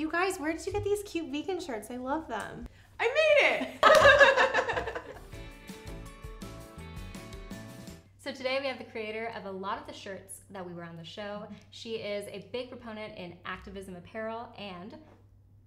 You guys, where did you get these cute vegan shirts? I love them. I made it. So today we have the creator of a lot of the shirts that we wear on the show. She is a big proponent in activism apparel and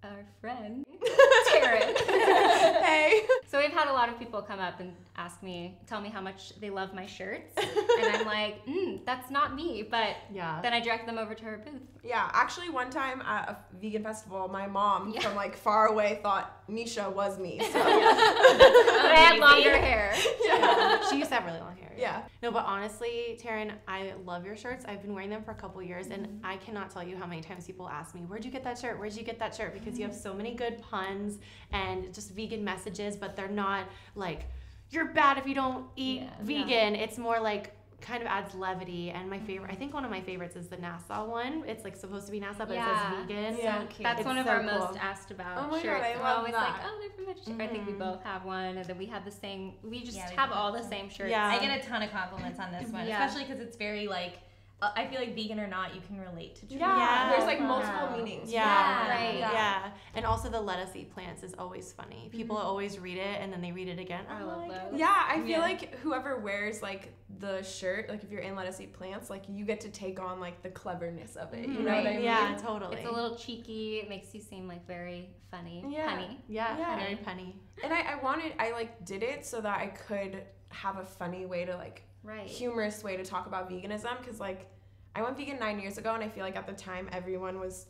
our friend Taryn. hey. so we've had a lot of people come up and ask me, tell me how much they love my shirts, and I'm like, mm, that's not me. But Yeah. then I direct them over to her booth. Yeah, actually, one time at a vegan festival, my mom Yeah. from like far away thought Nisha was me. So But I had longer hair. Yeah. She used to have really long hair. Yeah. No, but honestly, Taryn, I love your shirts. I've been wearing them for a couple years, and mm-hmm. I cannot tell you how many times people ask me, "Where'd you get that shirt? Where'd you get that shirt?" Because you have so many good puns and just vegan messages, but they're not like you're bad if you don't eat Yeah, no. vegan. It's more like kind of adds levity. And my favorite, I think one of my favorites is the NASA one. It's like supposed to be NASA, but Yeah. it says vegan. Yeah. So cute. That's It's one of so our cool. most asked about Oh my God. I love always that. like, oh, they're from Vegetaryn. I think we Mhm. both have one, and then we have the same. We just Yeah, we have all the same shirts. Yeah. I get a ton of compliments on this one, Yeah. especially because it's very like. Uh, I feel like vegan or not, you can relate to. Yeah. Yeah. There's like Wow. multiple meanings. Yeah. Yeah. Right. Yeah. And also the let us eat plants is always funny. People always read it and then they read it again. I Oh love my those. Yeah, I feel Yeah. like whoever wears like the shirt, like if you're in Let Us Eat Plants, like you get to take on like the cleverness of it. You know what I mean? Yeah, totally. It's a little cheeky. It makes you seem like very funny, Yeah. funny. yeah, Yeah. very punny. And I, I wanted, I like did it so that I could have a funny way to like Right. humorous way to talk about veganism because like I went vegan nine years ago and I feel like at the time everyone was,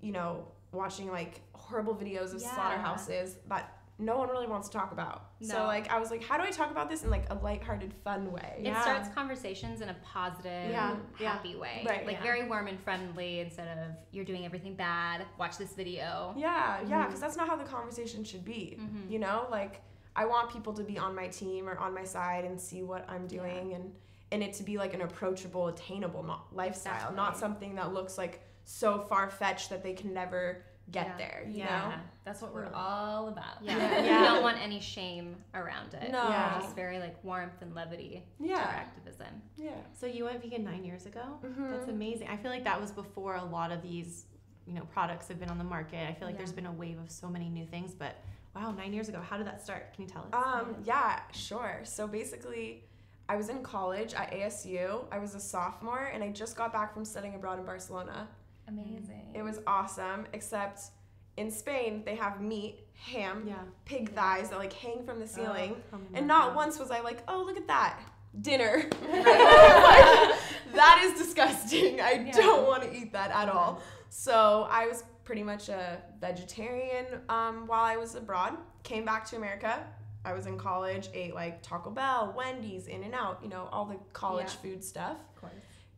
you know, watching like horrible videos of Yeah. slaughterhouses that no one really wants to talk about. So like I was like, how do I talk about this in like a lighthearted, fun way? It Yeah. starts conversations in a positive, Yeah, yeah. happy way. Right. Like Yeah. very warm and friendly instead of you're doing everything bad. Watch this video. Yeah, yeah, Mhm. because that's not how the conversation should be. Mhm. You know, like I want people to be on my team or on my side and see what I'm doing and and it to be like an approachable, attainable not lifestyle, not something that looks like so far fetched that they can never get Yeah. there. You Yeah, that's what we're all about. Yeah. Yeah. You Yeah. don't want any shame around it. No. Yeah. Just very like warmth and levity know? to our activism. yeah. So you went vegan nine years ago? Mhm. That's amazing. I feel like that was before a lot of these, you know, products have been on the market. I feel like Yeah. there's been a wave of so many new things, but wow, nine years ago. How did that start? Can you tell us? Um, yeah, sure. So basically, I was in college at ASU. I was a sophomore, and I just got back from studying abroad in Barcelona. Amazing. It was awesome, except in Spain they have meat, ham, yeah. pig thighs that like hang from the ceiling. Oh and not God. once was I like, oh look at that dinner. Like, that is disgusting. I Yeah. don't want to eat that at all. So I was pretty much a vegetarian um, while I was abroad. Came back to America. I was in college, ate like Taco Bell, Wendy's, In and Out, you know, all the college Yeah. food stuff. Of course.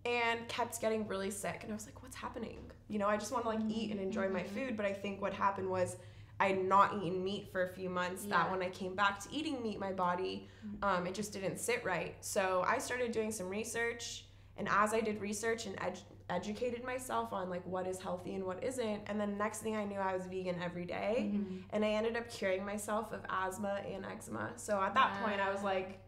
and kept getting really sick and i was like what's happening? You know i just want to like eat and enjoy my Mm-hmm. food but i think what happened was i had not eaten meat for a few months. That when i came back to eating meat my body um, it just didn't sit right. So i started doing some research and as i did research and edu- educated myself on like what is healthy and what isn't and then next thing i knew i was vegan every day Mhm. and I ended up curing myself of asthma and eczema. So at that point, I was like,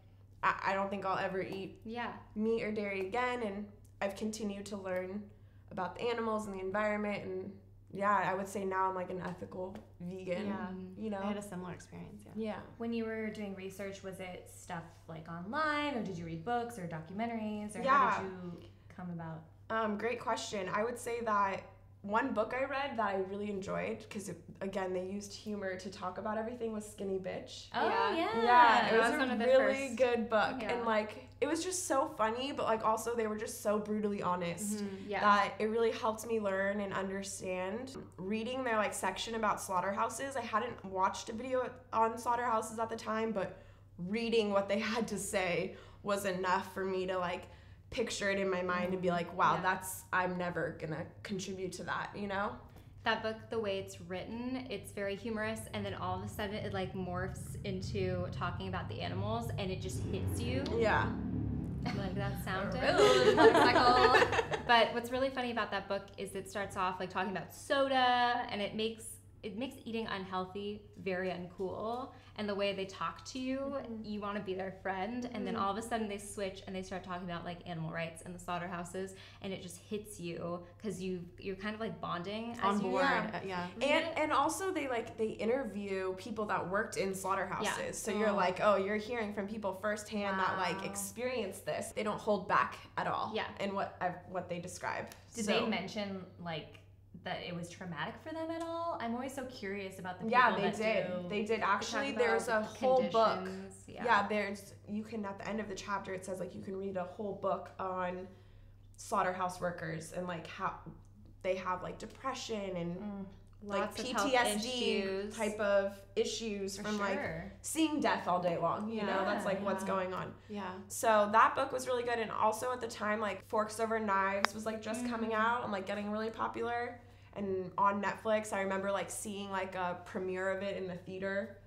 I, I don't think I'll ever eat Yeah. meat or dairy again and I've continued to learn about the animals and the environment and yeah, I would say now I'm like an ethical vegan. Yeah. You know? I had a similar experience. Yeah. yeah. When you were doing research, was it stuff like online, or did you read books or documentaries, or how did you come about? Um, great question. I would say that one book I read that I really enjoyed because again they used humor to talk about everything was Skinny Bitch. Oh Yeah. yeah. Yeah, it that was, was a one of the really first- good book, Yeah. and like it was just so funny, but like also they were just so brutally honest. Mhm. Yeah. that it really helped me learn and understand. Reading their like section about slaughterhouses, I hadn't watched a video on slaughterhouses at the time, but reading what they had to say was enough for me to like picture it in my mind and be like, wow, Yeah. that's I'm never gonna contribute to that, you know? That book, the way it's written, it's very humorous, and then all of a sudden it like morphs into talking about the animals, and it just hits you Yeah. like that sounded. Motorcycle. But what's really funny about that book is it starts off like talking about soda, and it makes it makes eating unhealthy very uncool. And the way they talk to you, Mm-hmm. you want to be their friend. And then all of a sudden they switch and they start talking about like animal rights and the slaughterhouses, and it just hits you because you you're kind of like bonding on as you board. yeah. uh, yeah. And and also they like they interview people that worked in slaughterhouses. Yeah. So you're Oh. like, oh, you're hearing from people firsthand that like Wow. experience this. They don't hold back at all. Yeah. In what I, what they describe. Did So- they mention like that it was traumatic for them at all? I'm always so curious about the people Yeah, they that did. do. They did They talk actually. about There's the a whole book. Yeah. Yeah. there's you can at the end of the chapter it says like you can read a whole book on slaughterhouse workers and like how they have like depression and Mm, like Lots of PTSD type of issues for from like seeing death all day long. You know, that's like Yeah, what's going on. Yeah. So that book was really good, and also at the time, like Forks Over Knives was like just coming Mm-hmm. out and like getting really popular. And on Netflix, I remember like seeing like a premiere of it in the theater.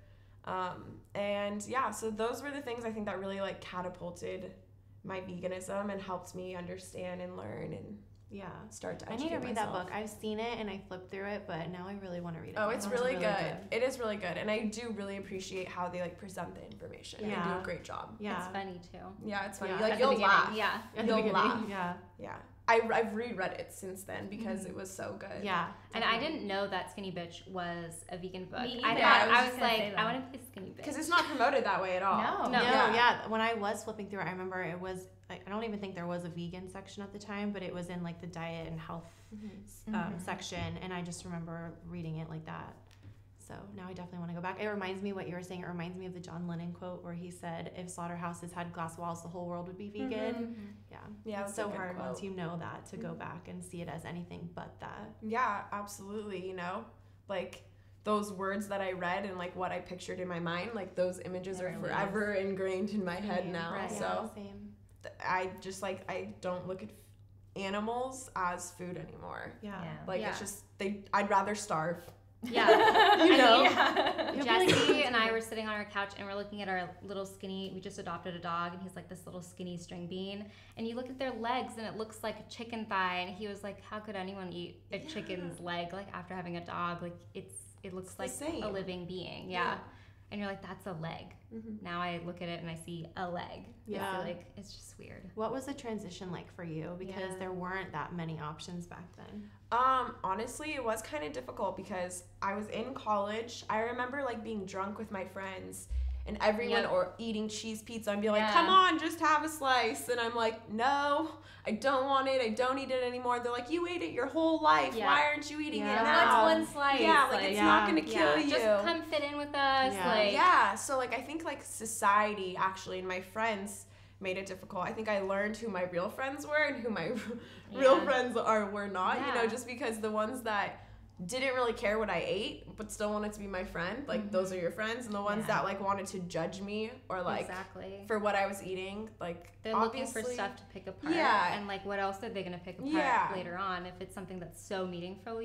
Um, and yeah, so those were the things I think that really like catapulted my veganism and helped me understand and learn and Yeah. start to I need to read that book. I've seen it and I flipped through it, but now I really want to read it. Oh, it's sounds really, good. It is really good, and I do really appreciate how they like present the information. They do a great job. Yeah. It's funny too. Yeah, it's funny. Yeah. Like At you'll laugh. Yeah. at you'll laugh. Yeah. Yeah. I, I've reread it since then because it was so good. Yeah. And I didn't know that Skinny Bitch was a vegan book. Me I either. thought I was I was, like. I want to be skinny bitch. Because it's not promoted that way at all. No. No. No, Yeah. yeah. When I was flipping through it, I remember it was like I don't even think there was a vegan section at the time, but it was in like the diet and health um, Mhm. section, and I just remember reading it like that. So now I definitely want to go back. It reminds me what you were saying. It reminds me of the John Lennon quote where he said, "If slaughterhouses had glass walls, the whole world would be vegan." Mhm. Yeah, Yeah, it's that's so good hard once you know that to go Mhm. back and see it as anything but that. Yeah, absolutely. You know, like those words that I read and like what I pictured in my mind, like those images are Never leave. forever ingrained in my head Yeah, now. right. So same. th- I just like I don't look at animals as food anymore. Yeah. Yeah. Like Yeah. it's just they. I'd rather starve. Yeah. You I know? mean, Yeah. You'll be like- Jesse and I were sitting on our couch and we're looking at our little skinny. We just adopted a dog and he's like this little skinny string bean. And you look at their legs and it looks like a chicken thigh. And he was like, "How could anyone eat a chicken's leg like after having a dog? Like it's it looks It's like a living being. Yeah. Yeah. And you're like, that's a leg. Mhm. Now I look at it and I see a leg. Yeah. I like it's just weird. What was the transition like for you? Because Yeah. there weren't that many options back then. Um, honestly, it was kind of difficult because I was in college. I remember like being drunk with my friends and everyone Yep. or eating cheese pizza and be like, Yeah. "Come on, just have a slice." And I'm like, "No, I don't want it. I don't eat it anymore." They're like, "You ate it your whole life. Yeah. Why aren't you eating Yeah. it now?" What's one slice? Yeah, like, it's not gonna kill you. Just come fit in with us. Yeah. Like yeah, so like I think like society actually and my friends made it difficult. I think I learned who my real friends were and who my real friends are were not. You know, just because the ones that didn't really care what I ate but still wanted to be my friend, like mm-hmm. those are your friends, and the ones Yeah. that like wanted to judge me or like exactly. for what I was eating, like They're obviously, looking for stuff to pick apart. Yeah. And like, what else are they gonna pick apart Yeah. later on if it's something that's so meaningful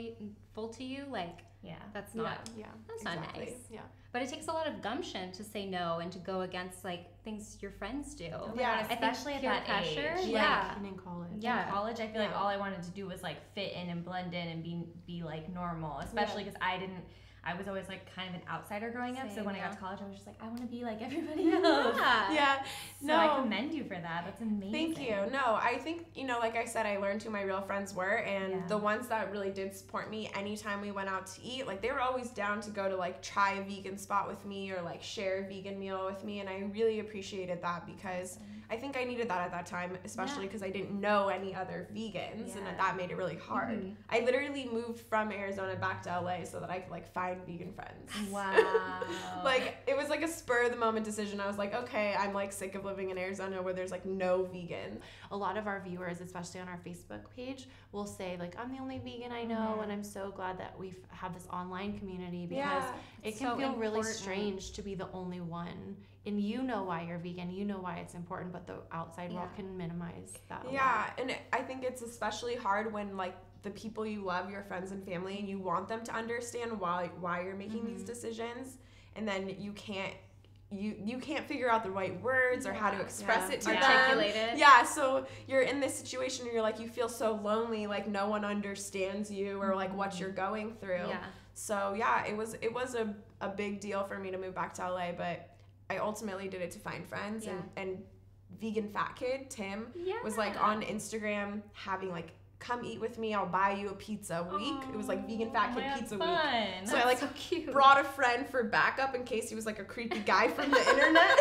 full to you? Like, Yeah. that's Yeah. not Yeah. that's Exactly. not nice. Yeah. But it takes a lot of gumption to say no and to go against like things your friends do. Oh Yeah. God, especially at that pressure, age. yeah. And in college. Yeah. In college, I feel like all I wanted to do was like fit in and blend in and be be like normal. Especially because I didn't. I was always like kind of an outsider growing up. So Same, when I got to college, I was just like, I want to be like everybody else. Yeah. Yeah. So No. I commend you for that. That's amazing. Thank you. No, I think, you know, like I said, I learned who my real friends were, and Yeah. the ones that really did support me anytime we went out to eat, like they were always down to go to like try a vegan spot with me or like share a vegan meal with me, and I really appreciated that because I think I needed that at that time, especially Yeah. because I didn't know any other vegans, and Yeah. that made it really hard. Mhm. I literally moved from Arizona back to LA so that I could like find vegan friends. Wow. Like it was like a spur of the moment decision. I was like, okay, I'm like sick of living in Arizona where there's like no vegan. a lot of our viewers, especially on our Facebook page, will say like, "I'm the only vegan I know," Mhm. and I'm so glad that we have this online community because Yeah. it can so feel really strange to be the only one. And you know why you're vegan, you know why it's important, but the outside world can minimize that. Yeah, and I think it's especially hard when like the people you love, your friends and family, and you want them to understand why why you're making these Mhm. decisions, and then you can't you you can't figure out the right words or how to express Yeah. it to them. Articulate it. Yeah, so you're in this situation and you're like you feel so lonely, like no one understands you or like what you're going through. Yeah. So yeah, it was it was a, a big deal for me to move back to LA, but I ultimately did it to find friends and, and vegan fat kid, Tim, was like on Instagram having like come eat with me, I'll buy you a pizza week. it was like vegan fat kid my God, pizza week. fun. So I like so cute. brought a friend for backup in case he was like a creepy guy from the internet.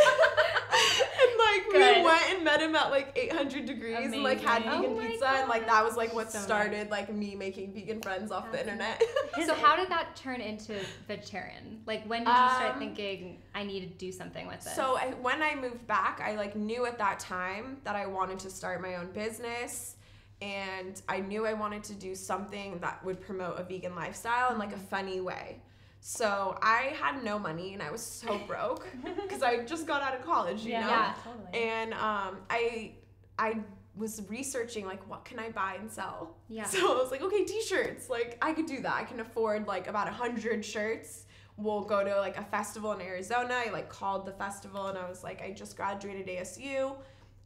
and like Good. we went and met him at like 800 degrees and like had vegan Oh my pizza and like that was like what So nice. started like me making vegan friends off the internet. So how did that turn into Vegetaryn? Like when did you start Um, thinking I need to do something with this? So I, when I moved back, I like knew at that time that I wanted to start my own business, and I knew I wanted to do something that would promote a vegan lifestyle in like a funny way. So I had no money and I was so broke because I just got out of college, you yeah, know. Yeah. totally. And um, I I was researching like what can I buy and sell. yeah. So I was like, okay, t-shirts. Like I could do that. I can afford like about a hundred shirts. We'll go to like a festival in Arizona. I like called the festival and I was like, I just graduated ASU.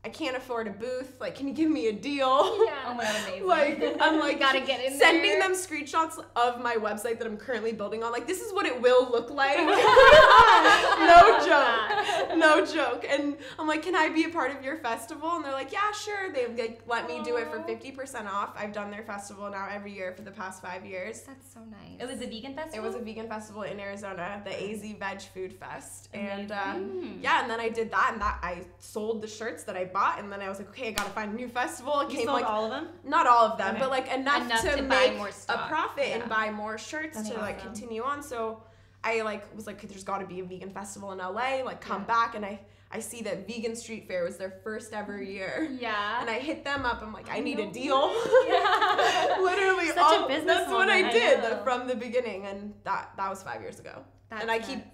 I can't afford a booth. Like, can you give me a deal? Yeah. oh my god, amazing. like I'm like Gotta get in sending there. them screenshots of my website that I'm currently building on. Like this is what it will look like. no joke, no joke. And I'm like, can I be a part of your festival? And they're like, yeah, sure. They like let me do it for 50% off. I've done their festival now every year for the past five years. That's so nice. it was a vegan festival. It was a vegan festival in Arizona, the AZ Veg Food Fest, and uh, Mm. yeah, and then I did that, and that I sold the shirts that I bought, and then I was like, okay, I gotta find a new festival. It You came sold like all of them? not all of them, Okay. but like enough, Enough to, to buy make more a profit Yeah. and buy more shirts That's to like continue on. So I like was like, there's got to be a vegan festival in LA. Like come Yeah. back, and I I see that Vegan Street Fair was their first ever mm-hmm. year. Yeah. And I hit them up. I'm like, I need a deal. Yeah. Literally, Such a all, business that's what I woman. I did from the beginning, and that that was five years ago. That's and I keep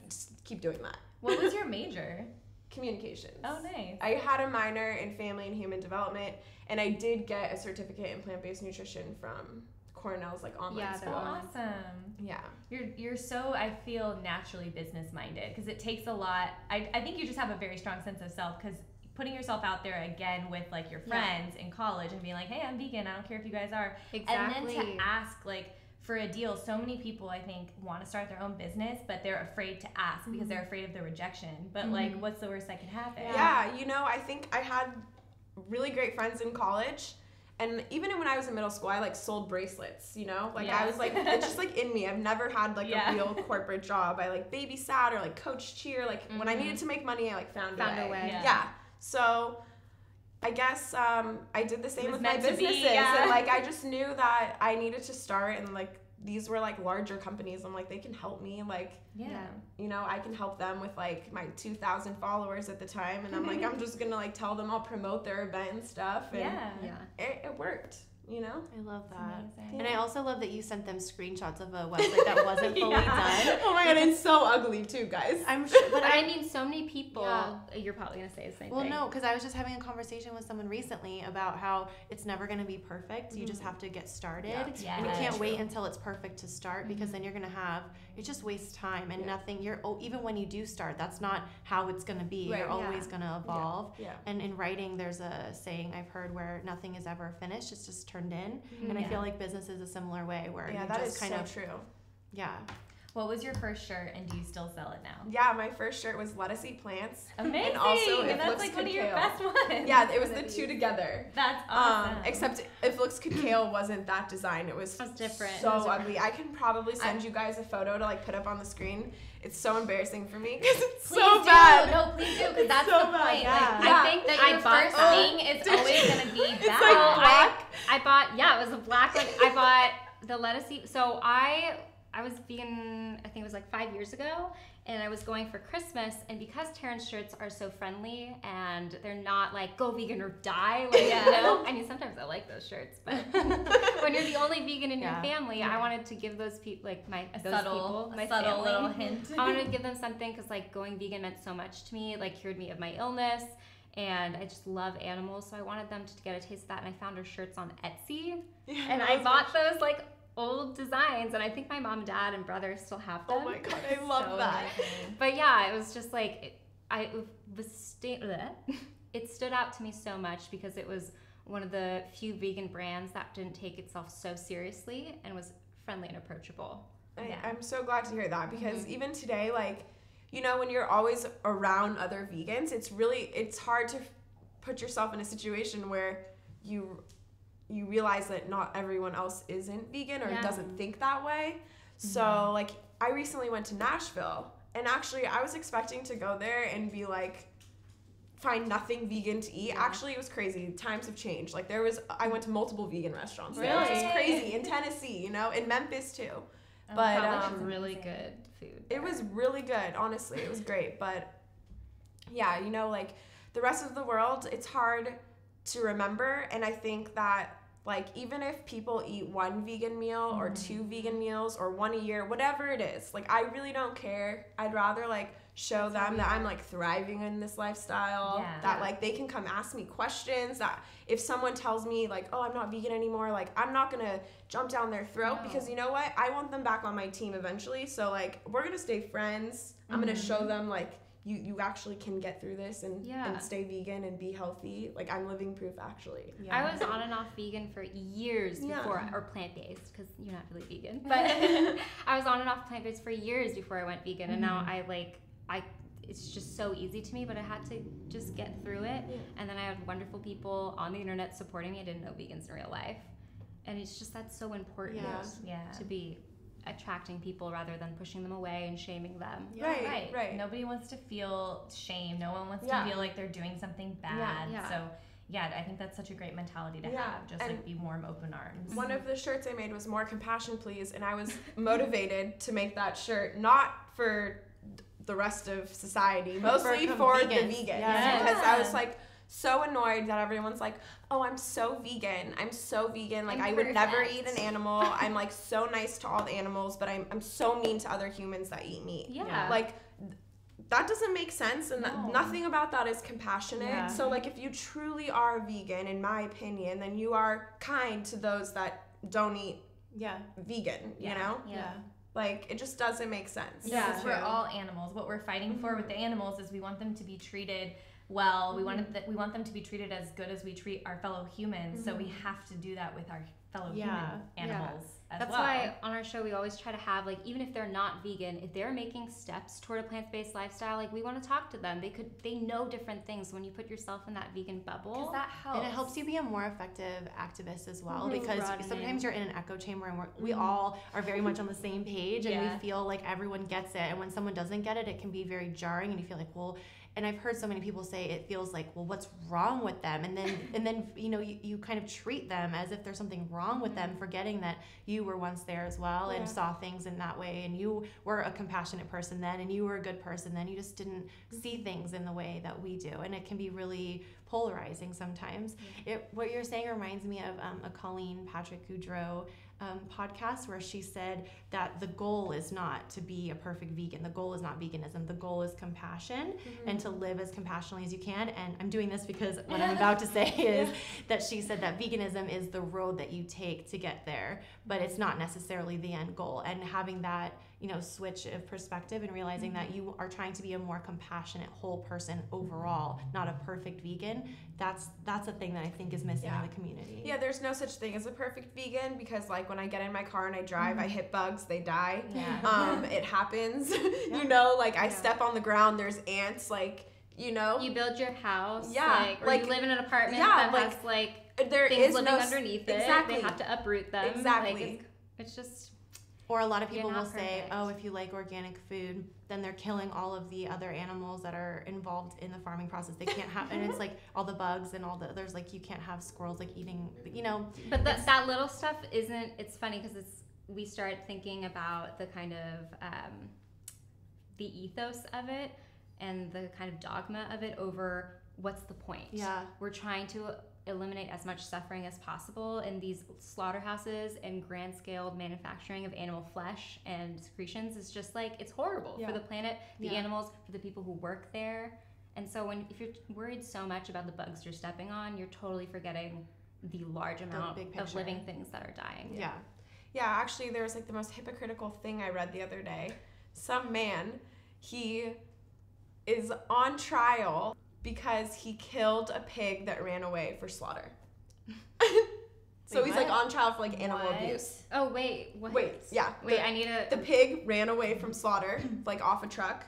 keep doing that. what was your major? Communications. Oh, nice. I had a minor in family and human development, and I did get a certificate in plant based nutrition from Cornell's like online Yeah, school. awesome. Yeah. You're you're so I feel naturally business minded because it takes a lot. I I think you just have a very strong sense of self because putting yourself out there again with like your Yeah. friends in college and being like, hey, I'm vegan. I don't care if you guys are. exactly. And then to ask like for a deal, so many people I think want to start their own business, but they're afraid to ask because they're afraid of the rejection. But like, Mhm. what's the worst that could happen? yeah. you know, I think I had really great friends in college. And even when I was in middle school, I like sold bracelets, you know? Like I was like, it's just like in me. I've never had like Yeah. a real corporate job. I like babysat or like coach cheer. Like when I Mhm. needed to make money, I like found, Found a a way. way. Yeah. Yeah. So I guess um, I did the same with my meant to be, businesses. yeah. And like I just knew that I needed to start and like these were like larger companies. I'm like, they can help me. Like, Yeah. Yeah. you know, I can help them with like my 2,000 followers at the time. And I'm like, I'm just gonna like tell them I'll promote their event and stuff. And Yeah. Yeah. it, it worked, you know? I love that. amazing. And I also love that you sent them screenshots of a website that wasn't fully Yeah. done. Oh my god, it's so ugly too, guys. I'm sure, But but I I mean, so many people. Yeah. You're probably gonna say the same well, thing. Well, no, because I was just having a conversation with someone recently about how it's never going to be perfect. You just mm-hmm. have to get started, Yeah. and you can't wait until it's perfect to start because mm-hmm. then you're going to have it just wastes time and Yeah. nothing. You're oh, even when you do start, that's not how it's going to be. Right. You're Yeah. always going to evolve. Yeah. And in writing, there's a saying I've heard where nothing is ever finished; it's just turned in. Mhm. And I Yeah. feel like business is a similar way where Yeah, you that just is kind so of true. yeah. What was your first shirt, and do you still sell it now? Yeah, my first shirt was Lettuce Eat Plants. Amazing. And also, If that's Looks like Could one of your Kill. best ones. Yeah, it was the two together. That's awesome. Um, except if looks could kill wasn't that design. It was That's different. so It was ugly. I can probably send you guys a photo to like put up on the screen. It's so embarrassing for me because it's please so do. bad. No, please do, because that's so the bad. point. Yeah. Like, Yeah. I think that I your bought first that. thing is always you- gonna be It's like Oh, black. I bought yeah, it was a black one. I bought the lettuce. So I I was vegan. I think it was like five years ago, and I was going for Christmas. And because Taryn's shirts are so friendly and they're not like go vegan or die, like Yeah. you know. I mean, sometimes I like those shirts, but when you're the only vegan in Yeah. your family, I wanted to give those people like my a those subtle, people, a my subtle family. little hint. I wanted to give them something because like going vegan meant so much to me. Like cured me of my illness, and I just love animals. So I wanted them to get a taste of that. And I found her shirts on Etsy, Yeah, and I bought those like old designs. And I think my mom, dad, and brother still have them. Oh my god, I love So that. amazing. But yeah, it was just like. It, I was sta- it stood out to me so much because it was one of the few vegan brands that didn't take itself so seriously and was friendly and approachable. I, Yeah. I'm so glad to hear that because Mm-hmm. even today, like, you know, when you're always around other vegans, it's really it's hard to put yourself in a situation where you you realize that not everyone else isn't vegan or Yeah. doesn't think that way. So, like, I recently went to Nashville, and actually, I was expecting to go there and be like find nothing vegan to eat. Actually, it was crazy. Times have changed. Like there was I went to multiple vegan restaurants. there, which is crazy in Tennessee, you know, in Memphis too. Oh, But, um, really good food. It was really good, honestly. It was great. But yeah, you know, like the rest of the world, it's hard to remember. And I think that, like, even if people eat one vegan meal or two vegan meals or one a year, whatever it is, like, I really don't care. I'd rather, like, show them that I'm, like, thriving in this lifestyle. Yeah. That, like, they can come ask me questions. That if someone tells me, like, oh, I'm not vegan anymore, like, I'm not gonna jump down their throat No. because you know what? I want them back on my team eventually. So like we're gonna stay friends. I'm gonna Mm-hmm. show them like you you actually can get through this and, Yeah. and stay vegan and be healthy. Like I'm living proof actually. Yeah. I was on and off vegan for years Yeah. before, or plant based, because you're not really vegan. But I was on and off plant based for years before I went vegan, and now Mm-hmm. I like I. It's just so easy to me, but I had to just get through it. Yeah. And then I had wonderful people on the internet supporting me. I didn't know vegans in real life, and it's just that's so important Yeah. Yeah. to be attracting people rather than pushing them away and shaming them. Yeah. Right, Right. right. Nobody wants to feel shame. No one wants Yeah. to feel like they're doing something bad. yeah. So yeah, I think that's such a great mentality to Yeah, have. Just and- like be warm, open arms. One of the shirts I made was more compassion, please, and I was motivated to make that shirt not for the rest of society, mostly com- for, the vegans. vegans, Yes. because I was like so annoyed that everyone's like, "Oh, I'm so vegan. I'm so vegan. Like I'm I would never eat an animal. I'm like so nice to all the animals, but I'm I'm so mean to other humans that eat meat." Yeah. Like that doesn't make sense and that- No. nothing about that is compassionate. Yeah. So like if you truly are vegan in my opinion, then you are kind to those that don't eat Yeah. vegan, Yeah. you know? Yeah. Like it just doesn't make sense. Yeah. Because we're all animals. What we're fighting for with the Mm-hmm. animals is we want them to be treated well. We want th- we want them to be treated as good as we treat our fellow humans. So we Mm-hmm. have to do that with our fellow Yeah. human Yeah. animals as That's well. why on our show we always try to have like even if they're not vegan, if they're making steps toward a plant-based lifestyle, like we want to talk to them. They could they know different things when you put yourself in that vegan bubble. Because that helps. And it helps you be a more effective activist as well Mhm. because Broaden sometimes you're in an echo chamber and we're, we all are very much on the same page and Yeah. we feel like everyone gets it. And when someone doesn't get it, it can be very jarring and you feel like, well, and I've heard so many people say it feels like, well, what's wrong with them? And then, and then, you know, you, you kind of treat them as if there's something wrong with them, forgetting that you were once there as well Yeah. and saw things in that way. And you were a compassionate person then and you were a good person then. You just didn't see things in the way that we do. And it can be really polarizing sometimes. It, what you're saying reminds me of um, a Colleen Patrick Goudreau um, podcast where she said that the goal is not to be a perfect vegan. The goal is not veganism. The goal is compassion and to live as compassionately as you can. And I'm doing this because what I'm about to say is that she said that veganism is the road that you take to get there, but it's not necessarily the end goal. And having that, you know, switch of perspective and realizing that you are trying to be a more compassionate whole person overall, not a perfect vegan. That's that's a thing that I think is missing Yeah. in the community. Yeah, there's no such thing as a perfect vegan because like when I get in my car and I drive, I hit bugs, they die. Yeah. Um, it happens. you know, like I Yeah. step on the ground, there's ants, like you know. you build your house, Yeah, like, or like- you live in an apartment yeah, that like, has like there things is living no s- underneath it. exactly. They have to uproot them. Like, Exactly. it's, it's just Or a lot of people will not say, oh, if you like organic food, then they're killing all of the other animals that are involved in the farming process. They can't have, and it's like all the bugs and all the, there's like, you can't have squirrels like eating, you know, But that that little stuff isn't. It's funny because it's we start thinking about the kind of um, the ethos of it and the kind of dogma of it over what's the point. yeah. We're trying to eliminate as much suffering as possible in these slaughterhouses and grand scale manufacturing of animal flesh and secretions is just like it's horrible Yeah. for the planet, the Yeah. animals, for the people who work there. And so when if you're worried so much about the bugs you're stepping on, you're totally forgetting the large amount big of living things that are dying. Yeah. Yeah, actually, there was like the most hypocritical thing I read the other day. Some man, he is on trial because he killed a pig that ran away for slaughter. so Wait, he's like on trial for like animal What? abuse. Oh wait, what? Wait, yeah. Wait, the, I need a. the pig ran away from slaughter, like off a truck,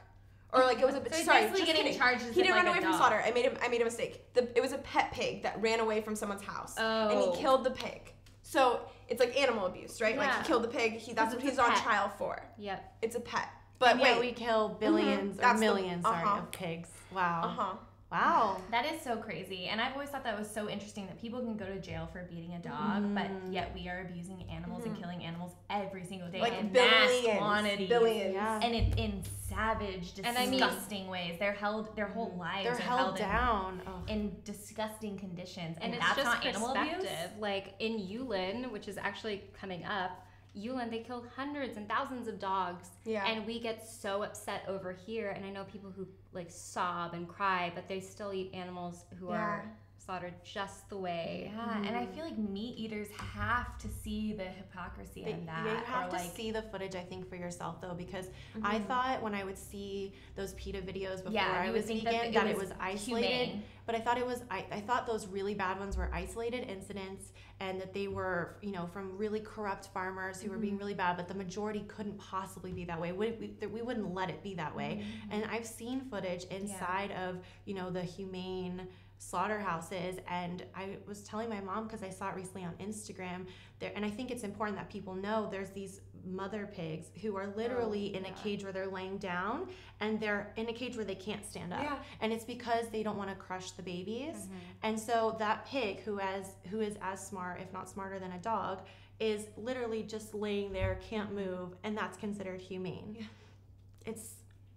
or like it was a. So he's sorry, basically just getting kidding. charged He didn't like run a away from slaughter. I made him. I made a mistake. The, it was a pet pig that ran away from someone's house, and Oh. he killed the pig. So it's like animal abuse, right? Like he killed the pig. He, that's what he's on trial for. Yep. It's a pet. But and yet wait. we kill 1000000000s or That's the- millions, sorry, uh-huh. of pigs. Wow. uh huh. Wow. That is so crazy. And I've always thought that was so interesting that people can go to jail for beating a dog, Mhm. but yet we are abusing animals and Mhm. killing animals every single day Like in mass billions, quantities. billions. Yeah. And it, in savage, And I mean- disgusting ways. They're held, their whole lives They're are held in- down. Oh. In, disgusting conditions. And And, it's that's just not animal abuse. Like in Yulin, which is actually coming up, Yulin they killed hundreds and thousands of dogs, Yeah. and we get so upset over here. And I know people who like sob and cry, but they still eat animals who are slaughtered just the way. Yeah, and I feel like mm. meat eaters have to see the hypocrisy They- in that. yeah, you have to like, see the footage, I think, for yourself though, because I Mhm. thought when I would see those PETA videos before Yeah, I was vegan, that that, it it was was isolated. humane. But I thought it was, I, I thought those really bad ones were isolated incidents and that they were, you know, from really corrupt farmers who were being mm-hmm. really bad, but the majority couldn't possibly be that way. We, we, we wouldn't let it be that way. Mm-hmm. And I've seen footage inside of, you know, the humane slaughterhouses and I was telling my mom because I saw it recently on Instagram there and I think it's important that people know there's these mother pigs who are literally in a cage where they're laying down and they're in a cage where they can't stand up Yeah. and it's because they don't want to crush the babies Mm-hmm. and so that pig who has who is as smart if not smarter than a dog is literally just laying there can't move and that's considered humane Yeah. it's,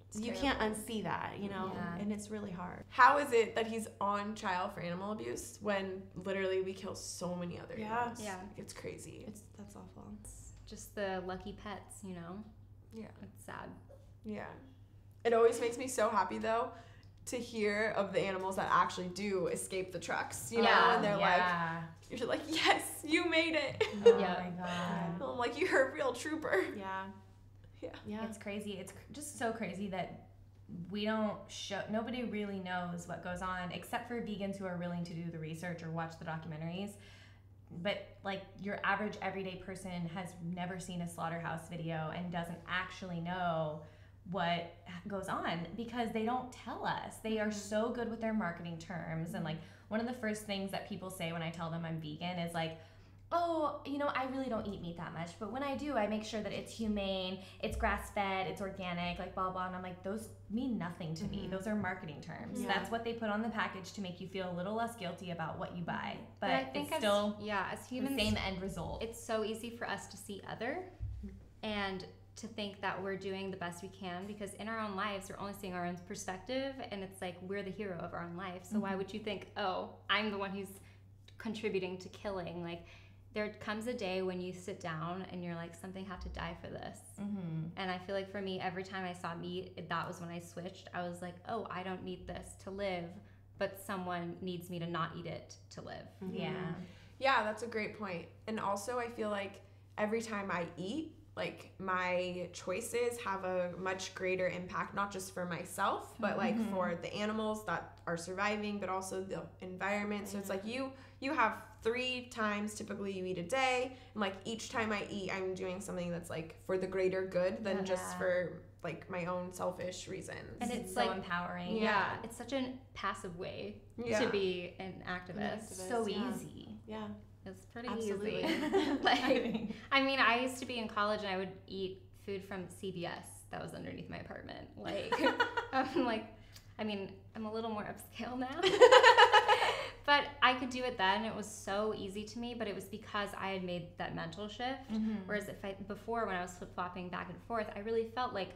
It's you terrible. can't unsee that you know Yeah. and it's really hard How is it that he's on trial for animal abuse when literally we kill so many other Yeah. animals? Yeah. It's crazy. it's that's awful It's just the lucky pets, you know. Yeah. It's sad. Yeah. It always makes me so happy though to hear of the animals that actually do escape the trucks. You know, yeah, and they're yeah. like, you're like, yes, you made it. oh Yeah. my god. I'm like, you're a real trooper. yeah Yeah. yeah It's crazy. It's cr- just so crazy that we don't show. Nobody really knows what goes on except for vegans who are willing to do the research or watch the documentaries. But like your average everyday person has never seen a slaughterhouse video and doesn't actually know what goes on because they don't tell us. They are mm-hmm. so good with their marketing terms and mm-hmm. like one of the first things that people say when I tell them I'm vegan is like oh, you know, I really don't eat meat that much, but when I do, I make sure that it's humane, it's grass fed, it's organic, like blah blah. And I'm like, those mean nothing to me. Mhm. Those are marketing terms. Yeah. That's what they put on the package to make you feel a little less guilty about what you buy. But, I think it's as, still yeah, as the humans, same end result. it's so easy for us to see other and to think that we're doing the best we can because in our own lives we're only seeing our own perspective and it's like we're the hero of our own life so why would you think oh i'm the one who's contributing to killing like there comes a day when you sit down and you're like something had to die for this mm-hmm. and i feel like for me every time i saw meat that was when i switched i was like oh i don't need this to live but someone needs me to not eat it to live Yeah. Yeah, that's a great point. And also, I feel like every time I eat, like my choices have a much greater impact, not just for myself, but like Mhm. for the animals that are surviving, but also the environment. So it's like you you have three times typically you eat a day, and like each time I eat, I'm doing something that's like for the greater good than just for like my own selfish reasons. And it's it's so like- empowering. Yeah. it's such a passive way yeah. to be an activist. activist. So Yeah. easy. yeah It's pretty Absolutely. easy. like, I mean, I used to be in college and I would eat food from CVS that was underneath my apartment. Like, I'm like, I mean, I'm a little more upscale now. But I could do it then. It was so easy to me, but it was because I had made that mental shift. Mhm. Whereas if I before when I was flip flopping back and forth, I really felt like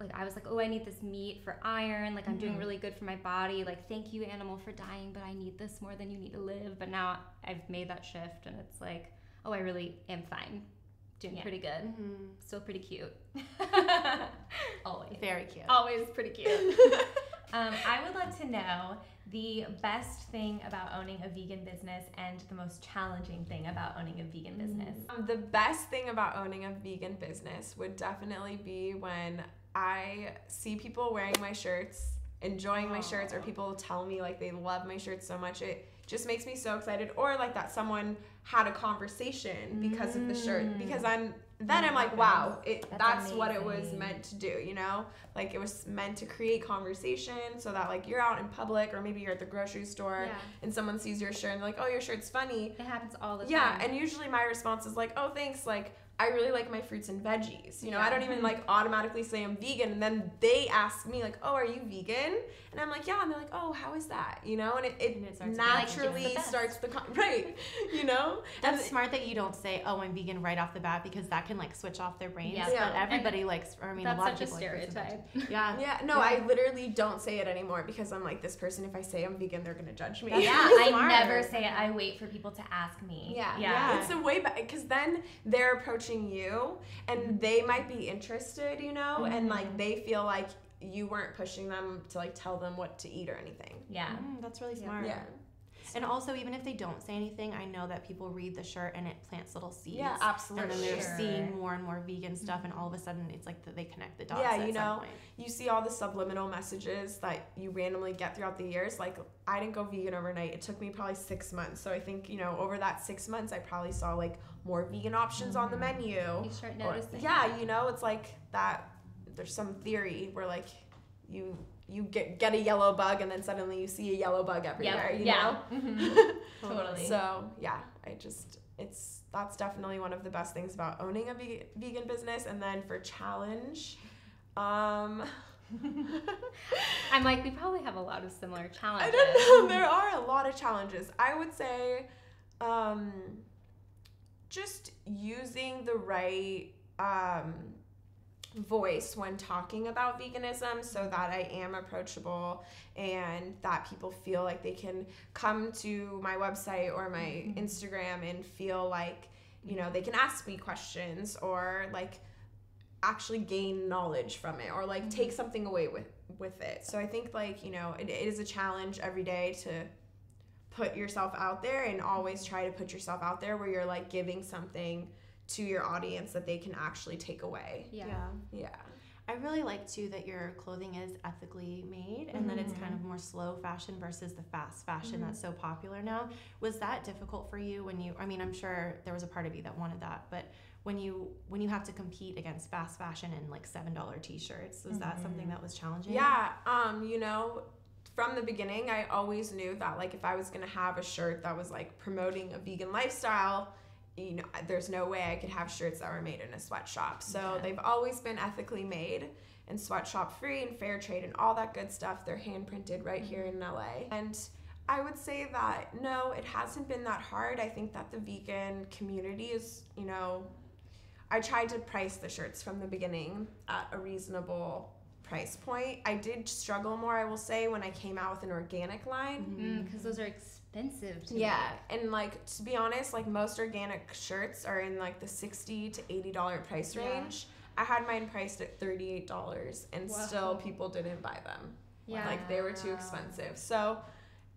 like I was like, oh, I need this meat for iron. Like I'm doing Mhm. really good for my body. Like thank you, animal, for dying, but I need this more than you need to live. But now I've made that shift, and it's like, oh, I really am fine, doing Yeah. pretty good, Mhm. still pretty cute, Always. very cute always pretty cute. Um, I would love to know the best thing about owning a vegan business and the most challenging thing about owning a vegan business. Um, the best thing about owning a vegan business would definitely be when I see people wearing my shirts enjoying my shirts or people tell me like they love my shirts so much it just makes me so excited. Or like that someone had a conversation because of the shirt because i'm then i'm like wow it That's that's, what it was meant to do you know like it was meant to create conversation so that like you're out in public or maybe you're at the grocery store Yeah. and someone sees your shirt and they're like oh your shirt's funny It happens all the yeah, time. Yeah, and usually my response is like, "Oh, thanks. Like, I really like my fruits and veggies. You know, I don't even like automatically say I'm vegan." And then they ask me like, "Oh, are you vegan?" And I'm like, "Yeah." And they're like, "Oh, how is that?" You know, and it, it, And it starts to like, naturally the starts the con- right. You know, That's and smart that you don't say, "Oh, I'm vegan" right off the bat because that can like switch off their brains. Yeah. Yeah. But everybody likes. Or I mean, That's a lot such of a people like fruits stereotype. veggies. Yeah. yeah, no, I literally don't say it anymore because I'm like, this person. If I say I'm vegan, they're gonna judge me. That's Yeah, really I smart. never say it. I wait for people to ask me. Yeah, Yeah. Yeah. It's a way back because then they're approaching you and they might be interested, you know, and like they feel like you weren't pushing them to like tell them what to eat or anything. Yeah. Mm, that's really Yeah. smart. Yeah. And also, even if they don't say anything, I know that people read the shirt and it plants little seeds. Yeah, absolutely. And then they're Sure. seeing more and more vegan stuff, and all of a sudden, it's like that they connect the dots. Yeah, at you some know, point. You see all the subliminal messages that you randomly get throughout the years. Like, I didn't go vegan overnight. It took me probably six months. So I think, you know, over that six months, I probably saw like more vegan options on the mm-hmm. menu. You start Or- noticing. yeah, you know, it's like that. There's some theory where like you you get get a yellow bug and then suddenly you see a yellow bug everywhere. You yeah. know. Mhm. Totally. So yeah, I just it's that's definitely one of the best things about owning a ve- vegan business. And then for challenge, um, I'm like, we probably have a lot of similar challenges. I don't know. There are a lot of challenges. I would say, um, just using the right um, voice when talking about veganism so that I am approachable and that people feel like they can come to my website or my mm-hmm. Instagram and feel like, you know, they can ask me questions or like actually gain knowledge from it or like mm-hmm. take something away with with it. So I think like, you know, it, it is a challenge every day to put yourself out there and always try to put yourself out there where you're like giving something to your audience that they can actually take away. Yeah. Yeah. I really like too that your clothing is ethically made and that it's mm-hmm. kind of more slow fashion versus the fast fashion that's mm-hmm. so popular now. Was that difficult for you when you I mean, I'm sure there was a part of you that wanted that, but when you when you have to compete against fast fashion and like $7 t-shirts, was that something mm-hmm. that was challenging? Yeah, um, you know, from the beginning, I always knew that like if I was gonna have a shirt that was like promoting a vegan lifestyle, you know, there's no way I could have shirts that were made in a sweatshop. So Okay. they've always been ethically made and sweatshop free and fair trade and all that good stuff. They're hand printed right here in LA. Mm-hmm. And I would say that no, it hasn't been that hard. I think that the vegan community is, you know, I tried to price the shirts from the beginning at a reasonable price point. I did struggle more, I will say, when I came out with an organic line. Mm-hmm. Mm, because those are expensive to Yeah, and like to be honest, like most organic shirts are in like the sixty to eighty dollar price Yeah. range. I had mine priced at thirty eight dollars, and Wow. still people didn't buy them. Yeah. like they were too expensive. So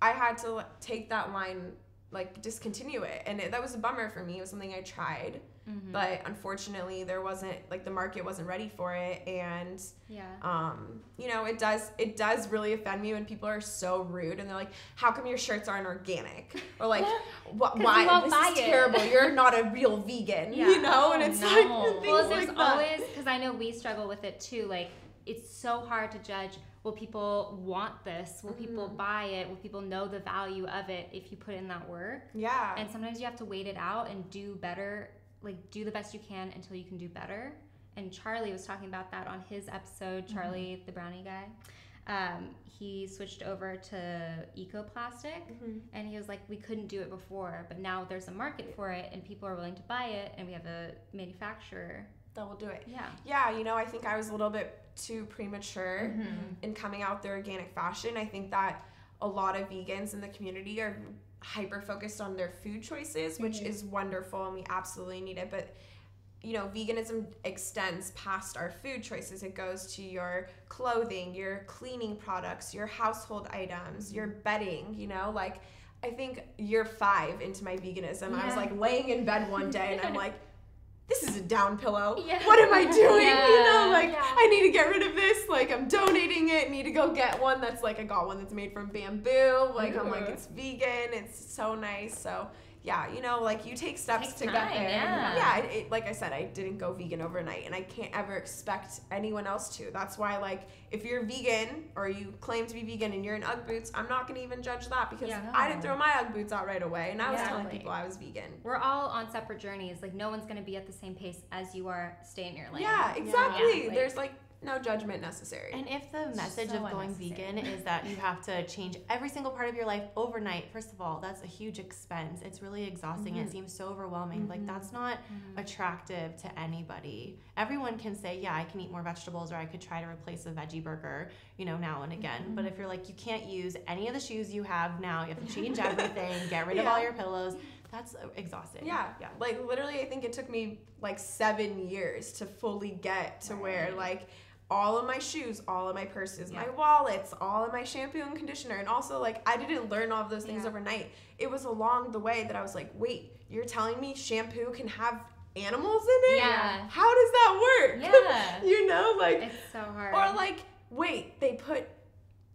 I had to take that line, like discontinue it, and it, that was a bummer for me. It was something I tried, Mhm. but unfortunately there wasn't like the market wasn't ready for it, and Yeah. um, you know, it does it does really offend me when people are so rude and they're like, "How come your shirts aren't organic?" Or like, "Wh- you "Why this is it." terrible? You're not a real vegan," Yeah. you know? And Oh, it's no. like Well, there's like always because I know we struggle with it too. Like it's so hard to judge. Will people want this? Will people Mm-hmm. buy it? Will people know the value of it if you put in that work? yeah, And sometimes you have to wait it out and do better, like do the best you can until you can do better. And Charlie was talking about that on his episode, Mm-hmm. Charlie, the brownie guy. Um, he switched over to ecoplastic Mhm. and he was like, we couldn't do it before, but now there's a market for it and people are willing to buy it, and we have a manufacturer. that will do it. Yeah. Yeah, you know, I think I was a little bit too premature Mhm. in coming out their organic fashion. I think that a lot of vegans in the community are hyper focused on their food choices, which mm-hmm. is wonderful and we absolutely need it. But you know, veganism extends past our food choices. It goes to your clothing, your cleaning products, your household items, your mm-hmm. bedding, you know, like I think year five into my veganism, I was like laying in bed one day and I'm like, this is a down pillow. Yeah. What am I doing? You know, like Yeah. I need to get rid of this. Like I'm donating it. Need to go get one that's like I got one that's made from bamboo. Like I'm like it's vegan. It's so nice. So yeah, you know, like you take steps to get there. yeah. yeah it, it- like I said, I didn't go vegan overnight, and I can't ever expect anyone else to. That's why, like, if you're vegan or you claim to be vegan and you're in UGG boots, I'm not gonna even judge that because Yeah. I didn't throw my UGG boots out right away, and I was telling Exactly. people I was vegan. We're all on separate journeys. Like no one's gonna be at the same pace as you are. Stay in your lane. Yeah, exactly. Yeah, like- There's like no judgment necessary. And if the message So of going vegan is that you have to change every single part of your life overnight, first of all, that's a huge expense. It's really exhausting. It mm-hmm. seems so overwhelming. Like that's mm-hmm. not mm-hmm. attractive to anybody. Everyone can say, "Yeah, I can eat more vegetables or I could try to replace a veggie burger, you know, now and again." But if you're like you can't use any of the shoes you have now, you have to change everything, get rid of all your pillows. That's uh, exhausting. Yeah, Yeah. Like literally, I think it took me like seven years to fully get to where like all of my shoes, all of my purses, my wallets, all of my shampoo and conditioner, and also like I didn't learn all of those things Yeah. overnight. It was along the way that I was like, wait, you're telling me shampoo can have animals in it? Yeah. How does that work? Yeah. you know, like It's so hard. or like, wait, they put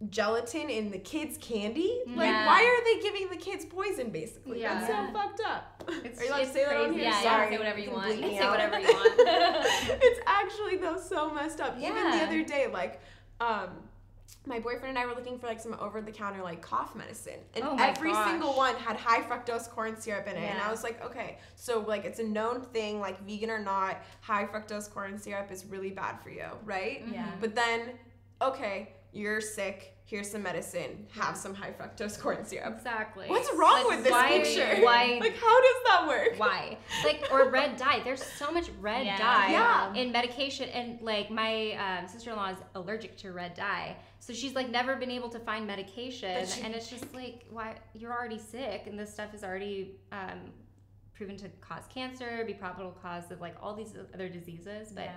gelatin in the kids' candy? Like, Yeah. why are they giving the kids poison? Basically, yeah. that's Yeah. so fucked up. It's- are you allowed to it's say that on here? Yeah, Sorry, can say whatever you can want. You say whatever you want. it's actually though so messed up. Even the other day, like, um, my boyfriend and I were looking for like some over the counter like cough medicine, and Oh every gosh. single one had high fructose corn syrup in it. Yeah. And I was like, okay, so like it's a known thing, like vegan or not, high fructose corn syrup is really bad for you, right? Yeah. But then, okay, you're sick. Here's some medicine. Have some high fructose corn syrup. exactly. What's wrong Like, with this why, picture? Why? Like, how does that work? why? Like or red dye. There's so much red Yeah. dye Yeah. in medication, and like my um, sister-in-law is allergic to red dye, so she's like never been able to find medication, she- and it's just like why you're already sick, and this stuff is already um, proven to cause cancer, be probable cause of like all these other diseases. But yeah.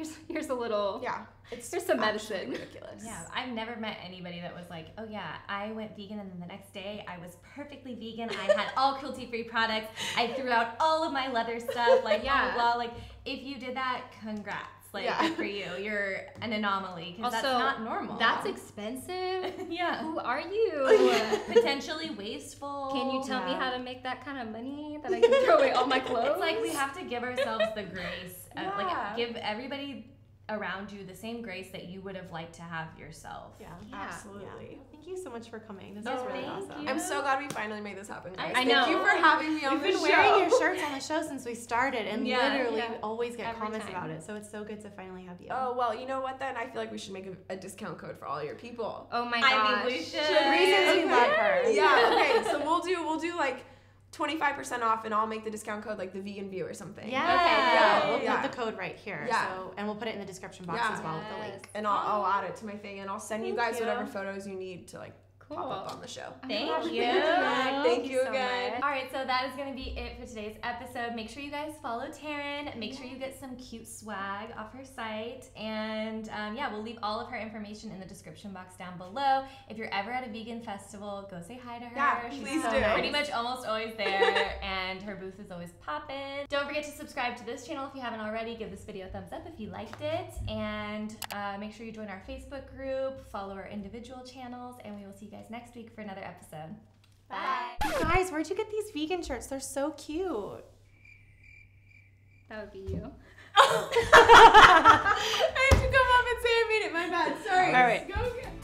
Here's here's a little Yeah, it's Here's some medicine. ridiculous. Yeah, I've never met anybody that was like, oh yeah, I went vegan and then the next day I was perfectly vegan. I had all cruelty free products. I threw out all of my leather stuff. Like, yeah, Yeah. blah, blah. Like, if you did that, congrats. Like, Yeah. for you. You're an anomaly because that's not normal. That's expensive. yeah. Who are you? Potentially wasteful. Can you tell me how to make that kind of money that I can throw away all my clothes? It's like we have to give ourselves the grace. Uh, of, Yeah. Like, give everybody around you the same grace that you would have liked to have yourself. Yeah. Yeah. Absolutely. Yeah. Thank you so much for coming. This No, is really awesome. you. I'm so glad we finally made this happen. I- Guys. I Thank you for having me on We've the been wearing your shirts on the show since we started, and Yeah, literally yeah. always get Every comments time. about it. So it's so good to finally have you. Oh well, you know what then? I feel like we should make a, a discount code for all your people. oh my gosh. I gosh. mean, we should. Reasons we love her. Yeah. Okay. So we'll do we'll do like 25% off, and I'll make the discount code like the vegan view or something. Yeah. Yeah, We'll yeah. put the code right here. Yeah. So and we'll put it in the description box Yeah. as well with the Yes. link. And I'll, I'll add it to my thing, and I'll send you guys you. whatever photos you need to like Cool. pop up on the show. Thank Thank you. you. Thank you so again. much. All right, so that is going to be it for today's episode. Make sure you guys follow Taryn. Make sure you get some cute swag off her site. And um, yeah, we'll leave all of her information in the description box down below. If you're ever at a vegan festival, go say hi to her. Yeah, She's please so do. nice. pretty much almost always there, and her booth is always popping. Don't forget to subscribe to this channel if you haven't already. Give this video a thumbs up if you liked it, and uh, make sure you join our Facebook group, follow our individual channels, and we will see you guys next week for another episode. Bye. Guys, where'd you get these vegan shirts? They're so cute. That would be you. I have to come up and say I made it. My bad. Sorry. All right. Go again.